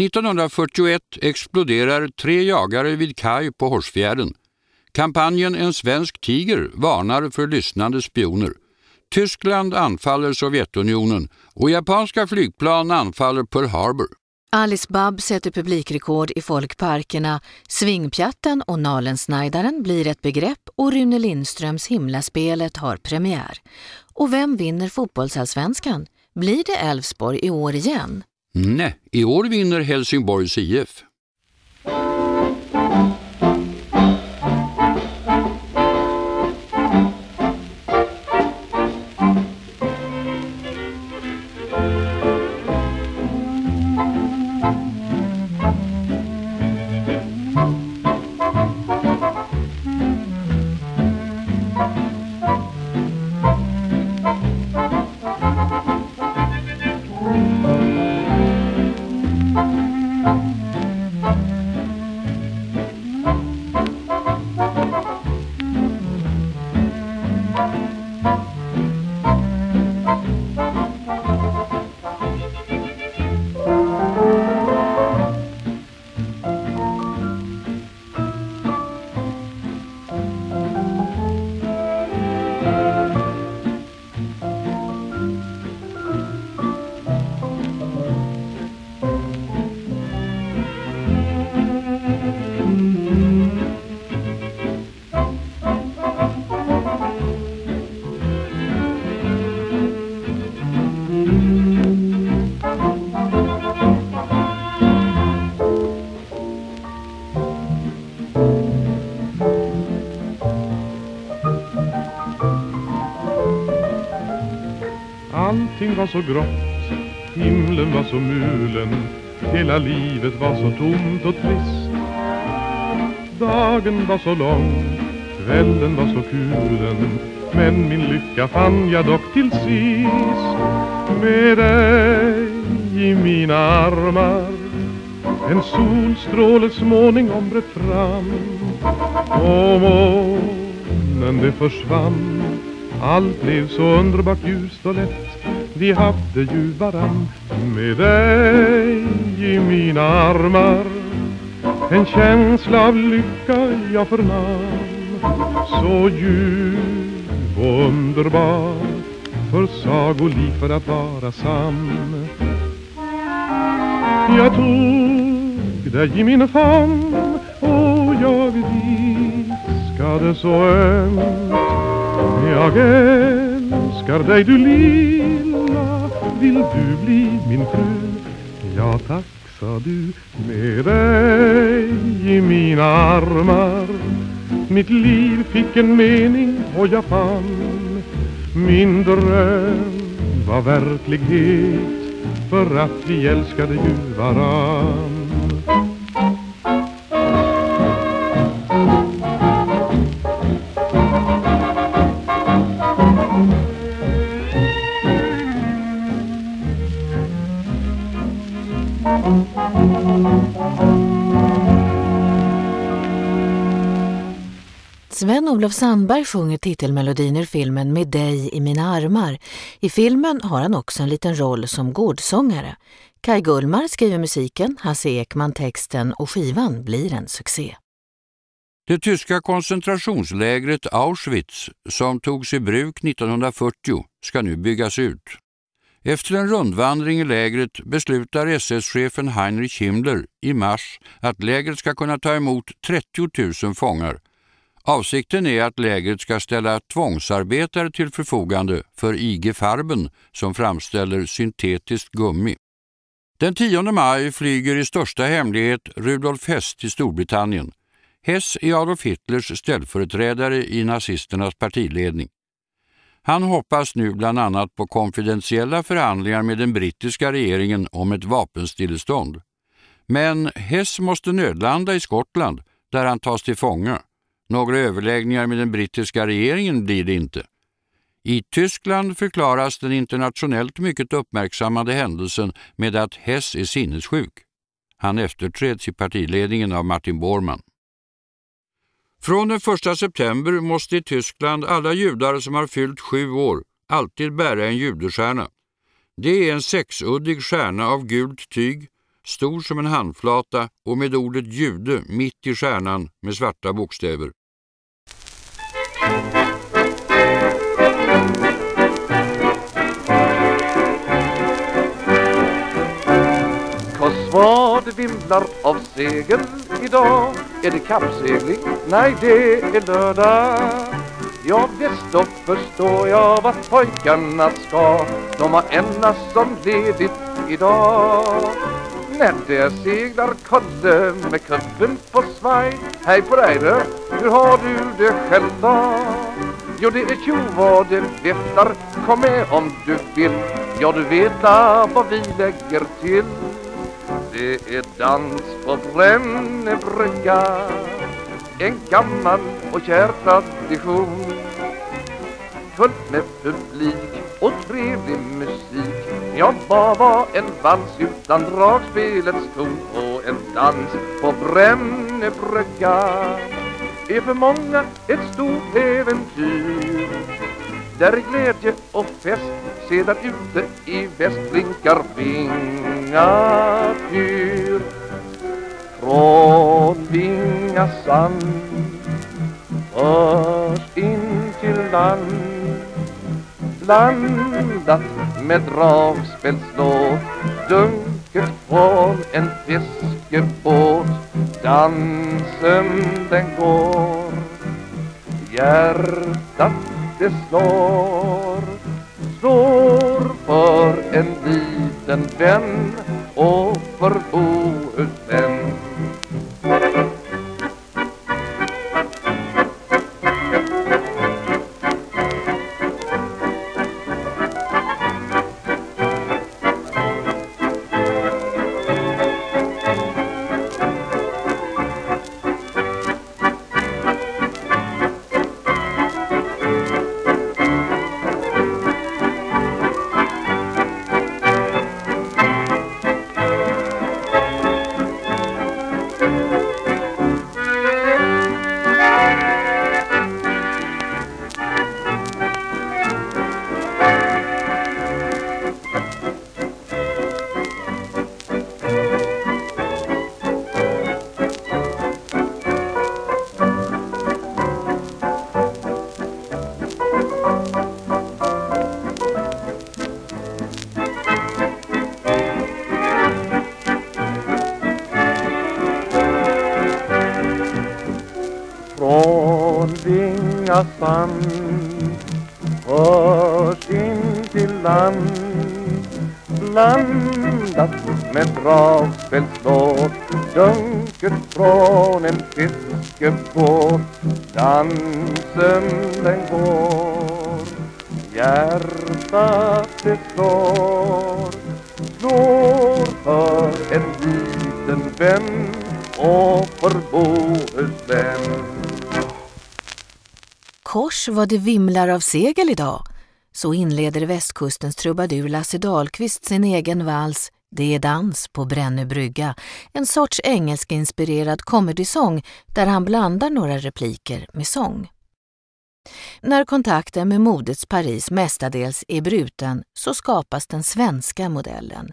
1941 exploderar tre jagare vid kaj på Horsfjärden. Kampanjen En svensk tiger varnar för lyssnande spioner. Tyskland anfaller Sovjetunionen och japanska flygplan anfaller Pearl Harbor. Alice Babb sätter publikrekord i folkparkerna, Svingpjatten och Nalensnajdaren blir ett begrepp och Rune Lindströms Himlaspelet har premiär. Och vem vinner fotbollsallsvenskan? Blir det Elfsborg i år igen? Nej, i år vinner Helsingborgs IF. Allting var så grått, himlen var så mulen Hela livet var så tomt och trist. Dagen var så lång, kvällen var så kulen Men min lycka fann jag dock till sist. Med dig i mina armar En solstråle småningom bröt fram. Och månen det försvann Allt blev så underbart ljust och lätt vi hade ju varann med dig i mina armar. En känsla av lycka jag förnam. Så djup och underbar För sagolik för att vara sann. Jag tog dig i min famn och jag viskade så ömt. Jag älskar dig du liv vill du bli min fru? Ja tack sa du med dig i mina armar. Mitt liv fick en mening och jag fann. Min dröm var verklighet för att vi älskade ju varann. Olof Sandberg sjunger titelmelodin ur filmen Med dig i mina armar. I filmen har han också en liten roll som gårdsångare. Kai Gullmar skriver musiken, Hasse Ekman texten och skivan blir en succé. Det tyska koncentrationslägret Auschwitz, som togs i bruk 1940, ska nu byggas ut. Efter en rundvandring i lägret beslutar SS-chefen Heinrich Himmler i mars att lägret ska kunna ta emot 30 000 fångar Avsikten är att lägret ska ställa tvångsarbetare till förfogande för IG Farben som framställer syntetiskt gummi. Den 10 maj flyger i största hemlighet Rudolf Hess till Storbritannien. Hess är Adolf Hitlers ställföreträdare i nazisternas partiledning. Han hoppas nu bland annat på konfidentiella förhandlingar med den brittiska regeringen om ett vapenstillestånd. Men Hess måste nödlanda i Skottland där han tas till fånga. Några överläggningar med den brittiska regeringen blir det inte. I Tyskland förklaras den internationellt mycket uppmärksammade händelsen med att Hess är sinnessjuk. Han efterträds i partiledningen av Martin Bormann. Från den 1 september måste i Tyskland alla judar som har fyllt sju år alltid bära en judestjärna. Det är en sexuddig stjärna av gult tyg stor som en handflata och med ordet jude mitt i stjärnan med svarta bokstäver. Vad vimlar av segel idag? Är det kappsegling? Nej, det är lördag. Ja, visst då förstår jag vart pojkarna ska. De har endast som ledigt idag. När det seglar Kalle med kubben på svaj. Hej på dig du, hur har du det själv då? Jo, det är tjovad det viftar Kom med om du vill. Ja, du vet vad vi lägger till. Det är dans på Brännebrygga En gammal och kär tradition. Fullt med publik och trevlig musik Ja, vad var en vals utan dragspelets ton och en dans på Brännebrygga är för många ett stort äventyr där glädje och fest sedan ute i väst blinkar Vingafyr Från Vingasand förs in till land blandat med dragspelslåt dunket från en fiskebåt dansen den går. Hjärtat det slår. Slår för en liten vän och för Bohuslän Från Vingasand förs in till land. Blandat med dragspelslåt dunket från en fiskebåt. Dansen den går hjärtat det slår. Slår för en liten vän och för Bohuslän Kors vad det vimlar av segel idag. Så inleder västkustens trubadur Lasse Dahlqvist sin egen vals Det är dans på Brännö brygga, en sorts engelskinspirerad comedysång där han blandar några repliker med sång. När kontakten med modets Paris mestadels är bruten så skapas den svenska modellen.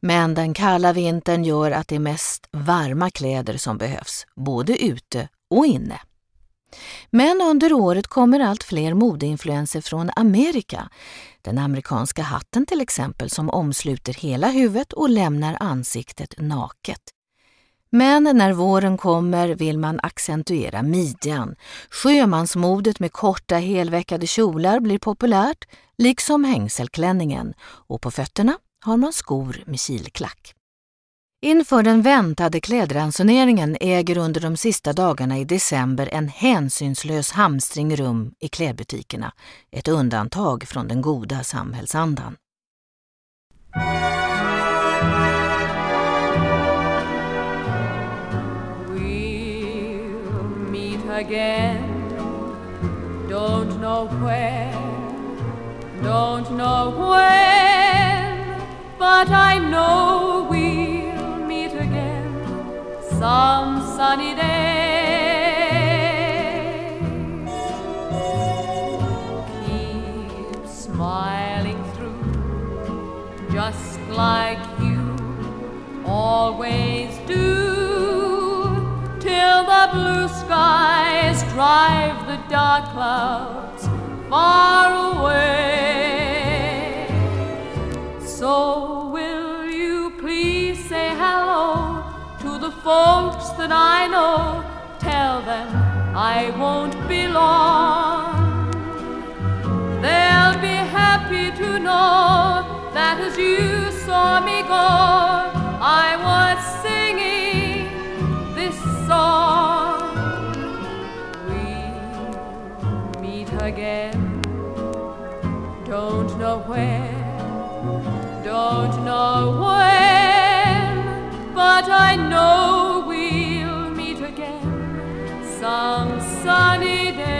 Men den kalla vintern gör att det är mest varma kläder som behövs, både ute och inne. Men under året kommer allt fler modeinfluenser från Amerika. Den amerikanska hatten till exempel som omsluter hela huvudet och lämnar ansiktet naket. Men när våren kommer vill man accentuera midjan. Sjömansmodet med korta helveckade kjolar blir populärt, liksom hängselklänningen. Och på fötterna har man skor med kilklack. Inför den väntade klädransoneringen äger under de sista dagarna i december en hänsynslös hamstring rum i klädbutikerna. Ett undantag från den goda samhällsandan. We'll meet again. Don't know where, don't know when, but I know some sunny day. Keep smiling through, just like you always do, till the blue skies drive the dark clouds far away. folks that I know, tell them I won't be long. They'll be happy to know that as you saw me go, I was singing this song. We meet again, don't know where, don't know when, but I know some sunny day.